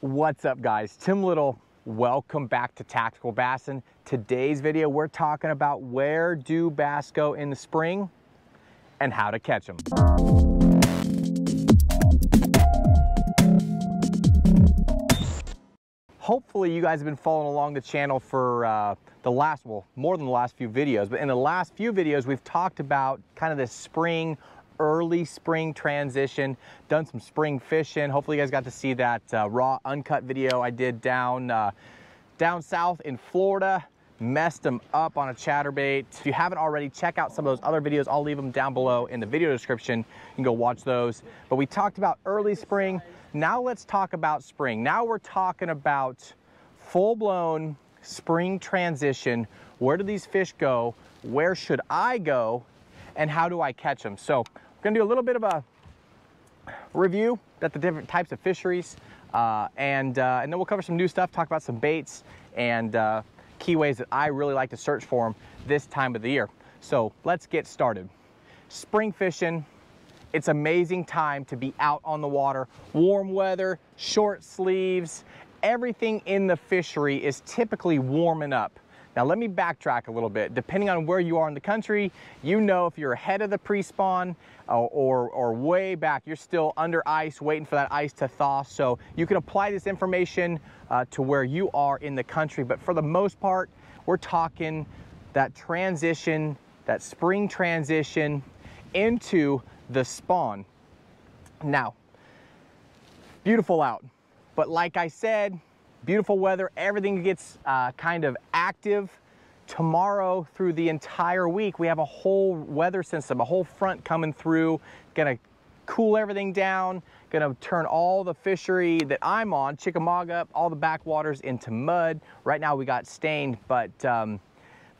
What's up guys? Tim Little, welcome back to Tactical Bassin. Today's video, we're talking about where do bass go in the spring and how to catch them. Hopefully you guys have been following along the channel for uh, the last, well, more than the last few videos, but in the last few videos, we've talked about kind of this spring early spring transition, done some spring fishing. Hopefully you guys got to see that uh, raw uncut video I did down, uh, down south in Florida messed them up on a chatterbait. If you haven't already, check out some of those other videos. I'll leave them down below in the video description. You can go watch those. But we talked about early spring. Now let's talk about spring. Now we're talking about full-blown spring transition. Where do these fish go? Where should I go? And how do I catch them? So gonna do a little bit of a review at the different types of fisheries, uh, and, uh, and then we'll cover some new stuff, talk about some baits and uh, key ways that I really like to search for them this time of the year. So let's get started. Spring fishing, it's amazing time to be out on the water. Warm weather, short sleeves, everything in the fishery is typically warming up. Now let me backtrack a little bit. Depending on where you are in the country, you know if you're ahead of the pre-spawn or, uh, or, or, way back, you're still under ice, waiting for that ice to thaw. So you can apply this information uh, to where you are in the country. But for the most part, we're talking that transition, that spring transition into the spawn. Now, beautiful out. But like I said, beautiful weather, everything gets uh, kind of active. Tomorrow through the entire week, we have a whole weather system, a whole front coming through, gonna cool everything down, gonna turn all the fishery that I'm on, Chickamauga, all the backwaters into mud. Right now we got stained, but um,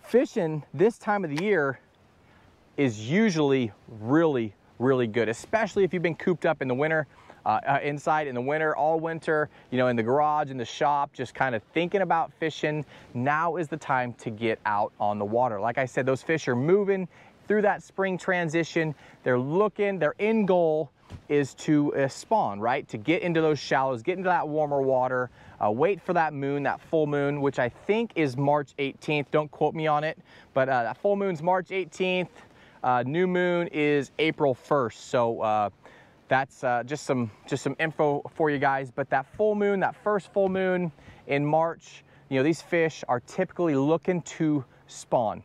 fishing this time of the year is usually really, really good, especially if you've been cooped up in the winter uh, uh, inside in the winter, all winter, you know, in the garage, in the shop, just kind of thinking about fishing. Now is the time to get out on the water. Like I said, those fish are moving through that spring transition. They're looking, their end goal is to uh, spawn, right? To get into those shallows, get into that warmer water, uh, wait for that moon, that full moon, which I think is March 18th. Don't quote me on it, but uh, that full moon's March 18th. Uh, new moon is April 1st. So uh, that's uh, just some just some info for you guys. But that full moon, that first full moon in March, you know, these fish are typically looking to spawn.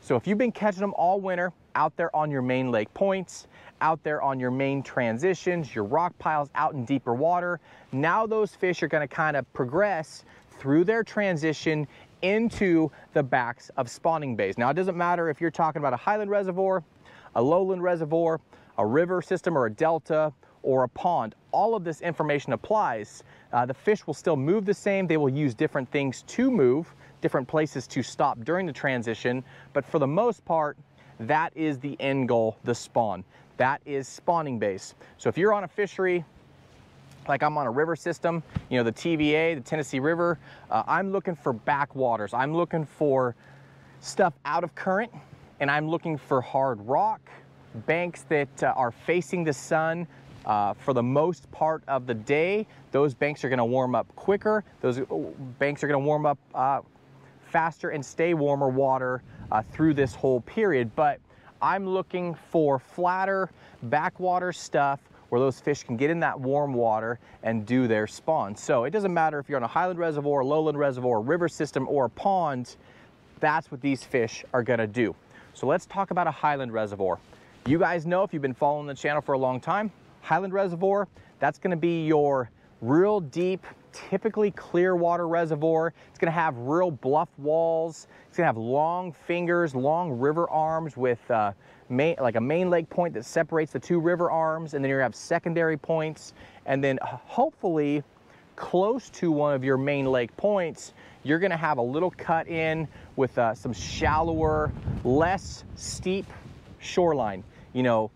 So if you've been catching them all winter out there on your main lake points, out there on your main transitions, your rock piles out in deeper water, now those fish are gonna kind of progress through their transition into the backs of spawning bays. Now it doesn't matter if you're talking about a highland reservoir, a lowland reservoir, a river system or a delta or a pond. All of this information applies. Uh, the fish will still move the same. They will use different things to move, different places to stop during the transition. But for the most part, that is the end goal, the spawn. That is spawning base. So if you're on a fishery, like I'm on a river system, you know, the TVA, the Tennessee River, uh, I'm looking for backwaters. I'm looking for stuff out of current and I'm looking for hard rock, banks that uh, are facing the sun uh, for the most part of the day. Those banks are gonna warm up quicker. Those uh, banks are gonna warm up uh, faster and stay warmer water uh, through this whole period. But I'm looking for flatter backwater stuff where those fish can get in that warm water and do their spawn. So it doesn't matter if you're on a highland reservoir, lowland reservoir, river system, or a pond, that's what these fish are gonna do. So let's talk about a highland reservoir. You guys know if you've been following the channel for a long time, Highland Reservoir, that's gonna be your real deep, typically clear water reservoir. It's gonna have real bluff walls. It's gonna have long fingers, long river arms with uh, main, like a main lake point that separates the two river arms. And then you're gonna have secondary points. And then hopefully close to one of your main lake points, you're gonna have a little cut in with uh, some shallower, less steep shoreline. You know,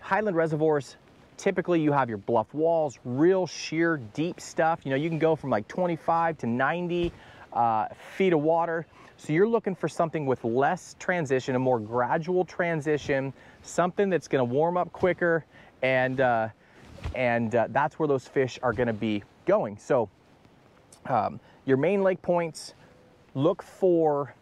highland reservoirs, typically you have your bluff walls, real sheer deep stuff. You know, you can go from like 25 to 90 uh, feet of water. So you're looking for something with less transition, a more gradual transition, something that's gonna warm up quicker and, uh, and uh, that's where those fish are gonna be going. So Um, your main lake points, look for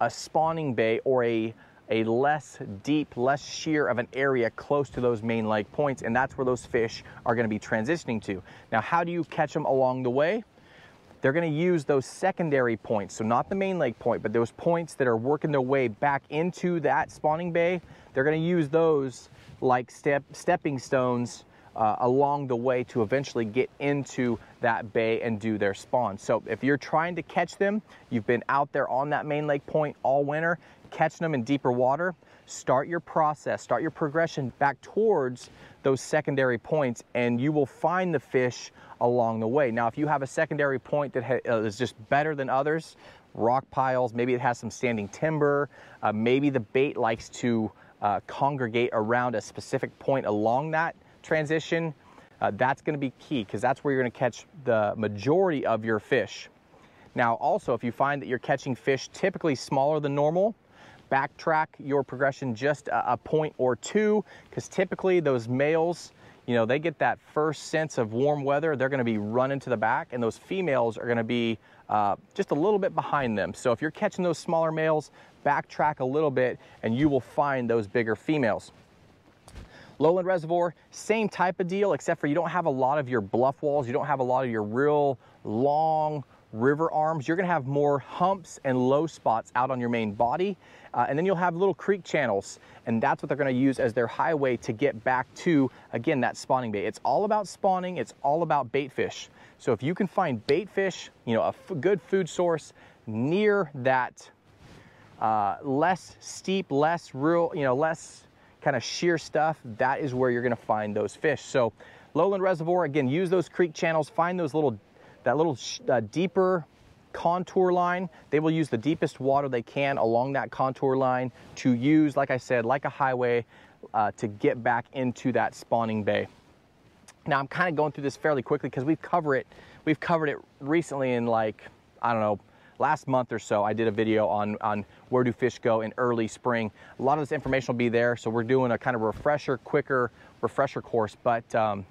a spawning bay or a a less deep, less sheer of an area close to those main lake points, and that's where those fish are gonna be transitioning to. Now, how do you catch them along the way? They're gonna use those secondary points, so not the main lake point, but those points that are working their way back into that spawning bay, they're gonna use those like step, stepping stones uh, along the way to eventually get into that bay and do their spawn. So if you're trying to catch them, you've been out there on that main lake point all winter, catching them in deeper water, start your process, start your progression back towards those secondary points and you will find the fish along the way. Now, if you have a secondary point that uh, is just better than others, rock piles, maybe it has some standing timber, uh, maybe the bait likes to uh, congregate around a specific point along that transition, uh, that's gonna be key because that's where you're gonna catch the majority of your fish. Now, also, if you find that you're catching fish typically smaller than normal, backtrack your progression just a, a point or two because typically those males, you know, they get that first sense of warm weather, they're gonna be running to the back and those females are gonna be uh, just a little bit behind them. So if you're catching those smaller males, backtrack a little bit and you will find those bigger females. Lowland Reservoir, same type of deal, except for you don't have a lot of your bluff walls. You don't have a lot of your real long river arms. You're gonna have more humps and low spots out on your main body. Uh, and then you'll have little creek channels. And that's what they're gonna use as their highway to get back to, again, that spawning bait. It's all about spawning. It's all about bait fish. So if you can find bait fish, you know, a good food source near that uh, less steep, less real, you know, less kind of sheer stuff, that is where you're gonna find those fish. So lowland reservoir, again, use those creek channels, find those little, that little uh, deeper contour line. They will use the deepest water they can along that contour line to use, like I said, like a highway uh, to get back into that spawning bay. Now I'm kind of going through this fairly quickly because we've covered it, we've covered it recently in like, I don't know, last month or so, I did a video on, on where do fish go in early spring. A lot of this information will be there, so we're doing a kind of refresher, quicker refresher course, but um,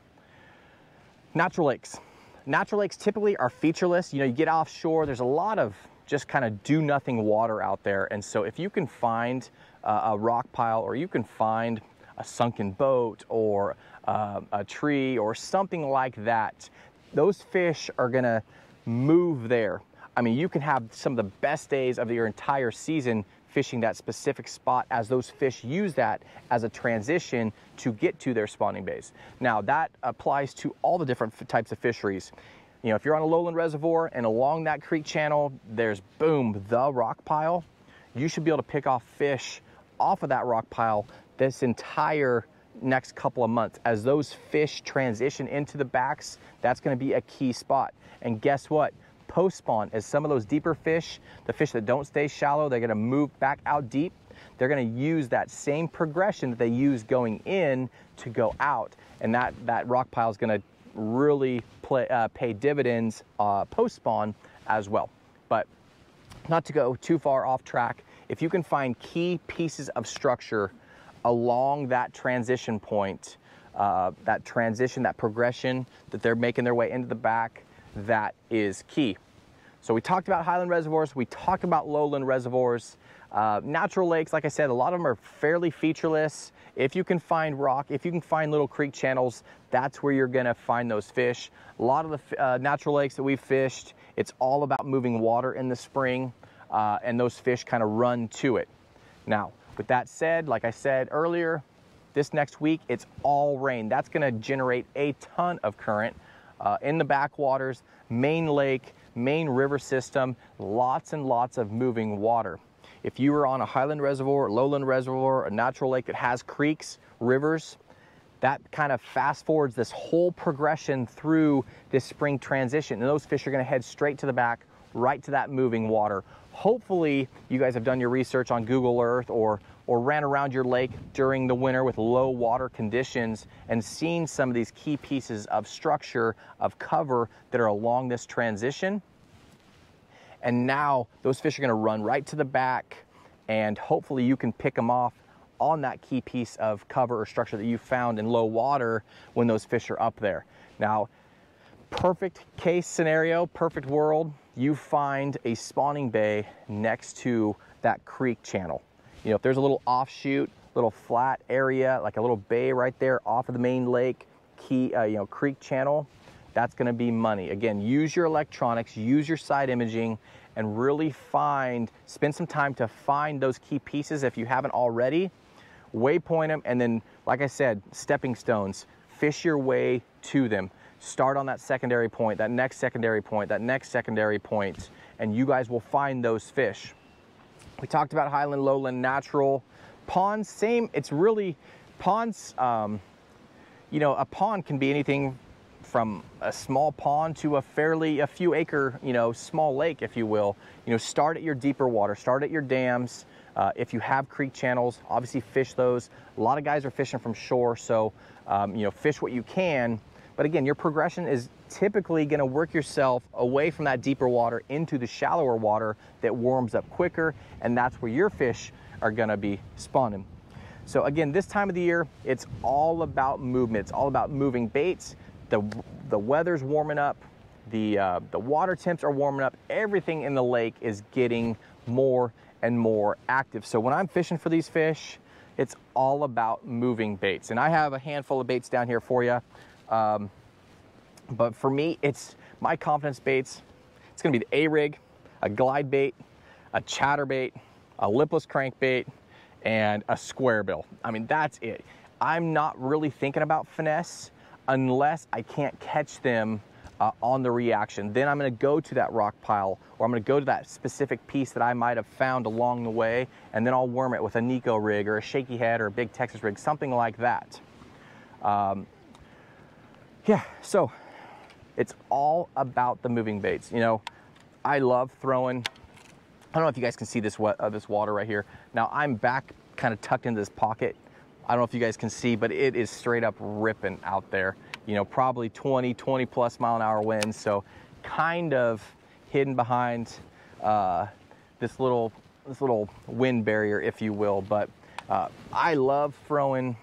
natural lakes. Natural lakes typically are featureless. You know, you get offshore, there's a lot of just kind of do nothing water out there. And so if you can find uh, a rock pile or you can find a sunken boat or uh, a tree or something like that, those fish are gonna move there. I mean, you can have some of the best days of your entire season fishing that specific spot as those fish use that as a transition to get to their spawning base. Now that applies to all the different types of fisheries. You know, if you're on a lowland reservoir and along that creek channel, there's boom, the rock pile, you should be able to pick off fish off of that rock pile this entire next couple of months. As those fish transition into the backs, that's gonna be a key spot. And guess what? Post spawn as some of those deeper fish, the fish that don't stay shallow, they're gonna move back out deep. They're gonna use that same progression that they use going in to go out. And that, that rock pile is gonna really play, uh, pay dividends uh, post spawn as well. But not to go too far off track, if you can find key pieces of structure along that transition point, uh, that transition, that progression that they're making their way into the back, that is key. So we talked about highland reservoirs, we talked about lowland reservoirs. Uh, natural lakes, like I said, a lot of them are fairly featureless. If you can find rock, if you can find little creek channels, that's where you're gonna find those fish. A lot of the uh, natural lakes that we've fished, it's all about moving water in the spring uh, and those fish kind of run to it. Now, with that said, like I said earlier, this next week, it's all rain. That's gonna generate a ton of current uh, in the backwaters, main lake, main river system, lots and lots of moving water. If you are on a highland reservoir, lowland reservoir, a natural lake that has creeks, rivers, that kind of fast forwards this whole progression through this spring transition. And those fish are gonna head straight to the back, right to that moving water. Hopefully you guys have done your research on Google Earth or or ran around your lake during the winter with low water conditions and seen some of these key pieces of structure, of cover that are along this transition. And now those fish are gonna run right to the back and hopefully you can pick them off on that key piece of cover or structure that you found in low water when those fish are up there. Now, perfect case scenario, perfect world, you find a spawning bay next to that creek channel. You know, if there's a little offshoot, little flat area, like a little bay right there off of the main lake, key, uh, you know, creek channel, that's gonna be money. Again, use your electronics, use your side imaging, and really find, spend some time to find those key pieces if you haven't already, waypoint them, and then, like I said, stepping stones, fish your way to them. Start on that secondary point, that next secondary point, that next secondary point, and you guys will find those fish. We talked about highland, lowland, natural. Ponds, same, it's really, ponds, um, you know, a pond can be anything from a small pond to a fairly, a few acre, you know, small lake, if you will. You know, start at your deeper water, start at your dams. Uh, if you have creek channels, obviously fish those. A lot of guys are fishing from shore, so, um, you know, fish what you can. But again, your progression is typically gonna work yourself away from that deeper water into the shallower water that warms up quicker, and that's where your fish are gonna be spawning. So again, this time of the year, it's all about movement. It's all about moving baits, the, the weather's warming up, the, uh, the water temps are warming up, everything in the lake is getting more and more active. So when I'm fishing for these fish, it's all about moving baits. And I have a handful of baits down here for you. Um, but for me, it's my confidence baits. It's gonna be the A-rig, a glide bait, a chatter bait, a lipless crankbait, and a square bill. I mean, that's it. I'm not really thinking about finesse unless I can't catch them uh, on the reaction. Then I'm gonna go to that rock pile or I'm gonna go to that specific piece that I might have found along the way and then I'll worm it with a Neko rig or a shaky head or a big Texas rig, something like that. Um, yeah, so it's all about the moving baits. You know, I love throwing, I don't know if you guys can see this, wet, uh, this water right here. Now I'm back kind of tucked into this pocket I don't know if you guys can see, but it is straight up ripping out there. You know, probably 20, 20 plus mile an hour winds. So kind of hidden behind uh, this little this little wind barrier, if you will. But uh, I love throwing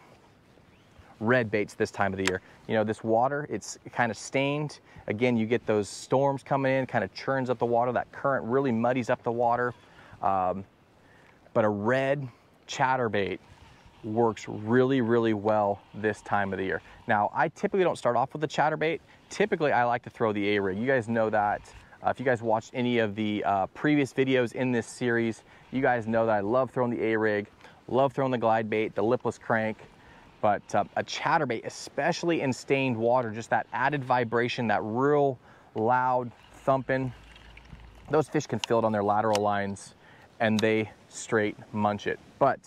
red baits this time of the year. You know, this water, it's kind of stained. Again, you get those storms coming in, kind of churns up the water. That current really muddies up the water. Um, but a red chatterbait works really, really well this time of the year. Now, I typically don't start off with the chatterbait. Typically, I like to throw the A-rig. You guys know that. Uh, if you guys watched any of the uh, previous videos in this series, you guys know that I love throwing the A-rig, love throwing the glide bait, the lipless crank, but uh, a chatterbait, especially in stained water, just that added vibration, that real loud thumping, those fish can feel it on their lateral lines and they straight munch it. But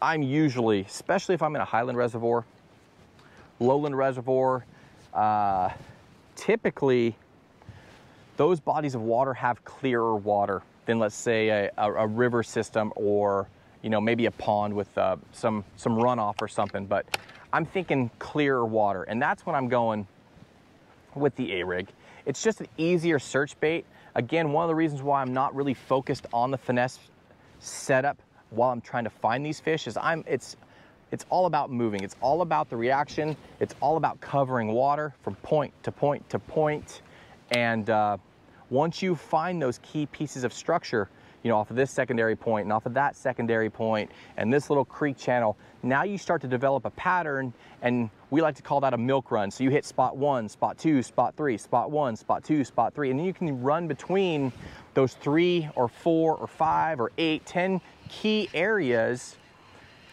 I'm usually, especially if I'm in a highland reservoir, lowland reservoir, uh, typically those bodies of water have clearer water than let's say a, a, a river system or you know maybe a pond with uh, some some runoff or something but I'm thinking clearer water and that's when I'm going with the A-rig it's just an easier search bait again one of the reasons why I'm not really focused on the finesse setup while I'm trying to find these fish is I'm it's it's all about moving. It's all about the reaction. It's all about covering water from point to point to. And uh, once you find those key pieces of structure, you know, off of this secondary point and off of that secondary point and this little creek channel, now you start to develop a pattern and we like to call that a milk run. So you hit spot one, spot two, spot three, spot one, spot two, spot three, and then you can run between those three or four or five or eight, ten key areas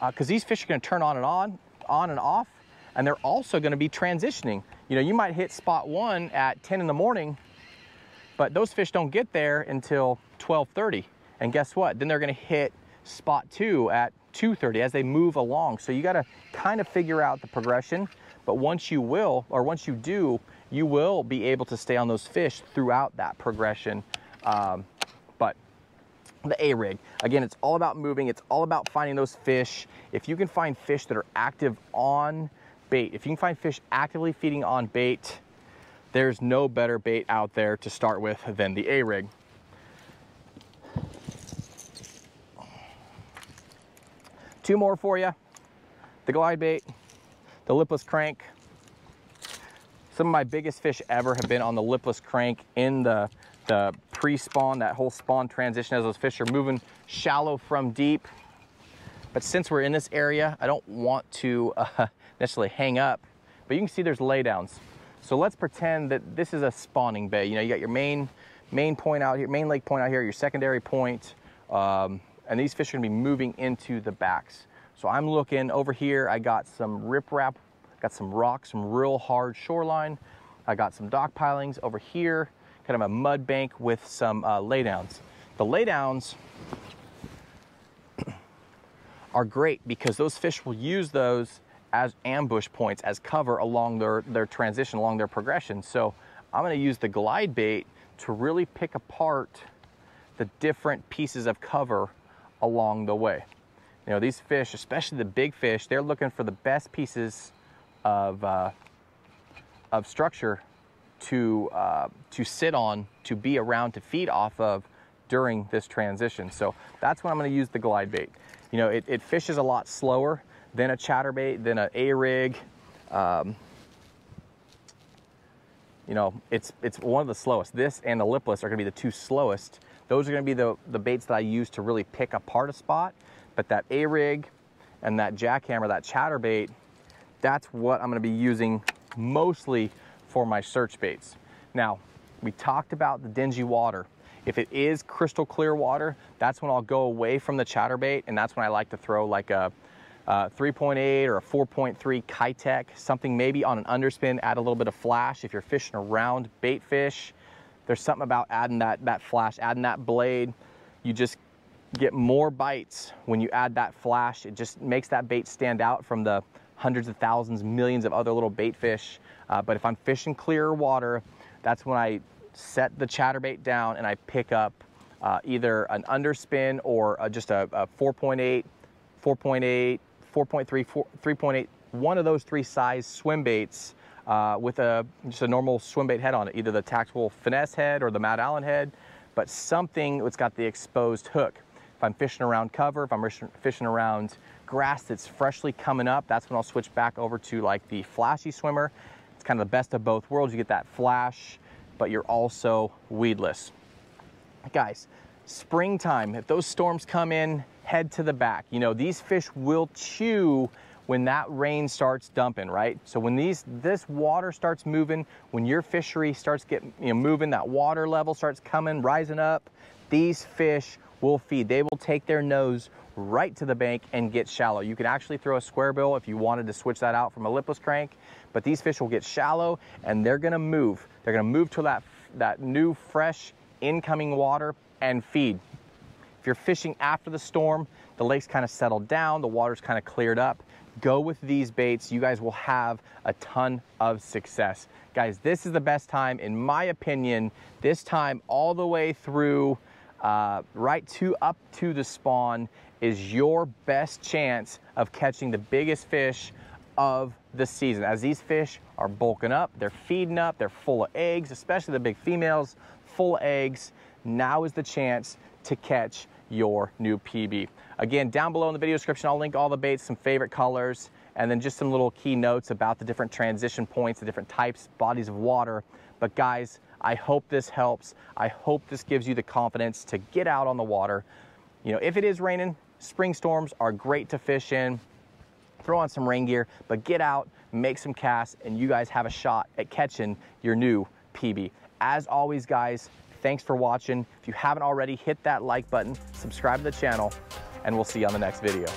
because uh, these fish are going to turn on and on, on and off, and they're also going to be transitioning. You know, you might hit spot one at 10 in the morning, but those fish don't get there until 12:30. And guess what? Then they're going to hit spot two at 2:30 as they move along. So you got to kind of figure out the progression. But once you will, or once you do, you will be able to stay on those fish throughout that progression. Um, but the A-rig. Again, it's all about moving. It's all about finding those fish. If you can find fish that are active on bait, if you can find fish actively feeding on bait, there's no better bait out there to start with than the A-rig. Two more for you. The glide bait, the lipless crank. Some of my biggest fish ever have been on the lipless crank in the, the pre-spawn, that whole spawn transition as those fish are moving shallow from deep. But since we're in this area, I don't want to uh, necessarily hang up, but you can see there's laydowns. So let's pretend that this is a spawning bay. You know, you got your main, main point out here, main lake point out here, your secondary point, um, and these fish are gonna be moving into the backs. So I'm looking over here, I got some riprap, got some rocks, some real hard shoreline. I got some dock pilings over here, kind of a mud bank with some uh, laydowns. The laydowns are great because those fish will use those as ambush points, as cover along their, their transition, along their progression. So I'm gonna use the glide bait to really pick apart the different pieces of cover along the way. You know, these fish, especially the big fish, they're looking for the best pieces of, uh, of structure to, uh, to sit on, to be around, to feed off of during this transition. So that's when I'm gonna use the glide bait. You know, it, it fishes a lot slower than a chatterbait, then an A-rig. Um, you know, it's, it's one of the slowest. This and the lipless are gonna be the two slowest. Those are gonna be the, the baits that I use to really pick apart a spot. But that A-rig and that jackhammer, that chatterbait, that's what I'm gonna be using mostly for my search baits. Now, we talked about the dingy water. If it is crystal clear water, that's when I'll go away from the chatterbait and that's when I like to throw like a, a 3.8 or a 4.3 Keitech, something maybe on an underspin, add a little bit of flash. If you're fishing around bait fish, there's something about adding that, that flash, adding that blade. You just get more bites when you add that flash. It just makes that bait stand out from the hundreds of thousands, millions of other little bait fish. Uh, but if I'm fishing clear water, that's when I set the chatterbait down and I pick up uh, either an underspin or uh, just a, a 4.8, 4.8, 4.3, 3.8, one of those three size swim baits uh, with a just a normal swim bait head on it, either the tactical finesse head or the Matt Allen head, but something that's got the exposed hook. If I'm fishing around cover, if I'm fishing around grass that's freshly coming up, that's when I'll switch back over to like the flashy swimmer. It's kind of the best of both worlds. You get that flash, but you're also weedless. Guys, springtime, if those storms come in, head to the back. You know, these fish will chew when that rain starts dumping, right? So when these this water starts moving, when your fishery starts getting you know, moving, that water level starts coming, rising up, these fish will feed. They will take their nose right to the bank and get shallow. You could actually throw a square bill if you wanted to switch that out from a lipless crank, but these fish will get shallow and they're gonna move. They're gonna move to that, that new, fresh, incoming water and feed. If you're fishing after the storm, the lake's kind of settled down, the water's kind of cleared up, go with these baits. You guys will have a ton of success. Guys, this is the best time, in my opinion, this time all the way through uh, right to up to the spawn is your best chance of catching the biggest fish of the season. As these fish are bulking up, they're feeding up, they're full of eggs, especially the big females, full of eggs. Now is the chance to catch your new PB. Again, down below in the video description, I'll link all the baits, some favorite colors, and then just some little key notes about the different transition points, the different types, bodies of water. But guys, I hope this helps. I hope this gives you the confidence to get out on the water. You know, if it is raining, spring storms are great to fish in. Throw on some rain gear, but get out, make some casts, and you guys have a shot at catching your new PB. As always, guys, thanks for watching. If you haven't already, hit that like button, subscribe to the channel, and we'll see you on the next video.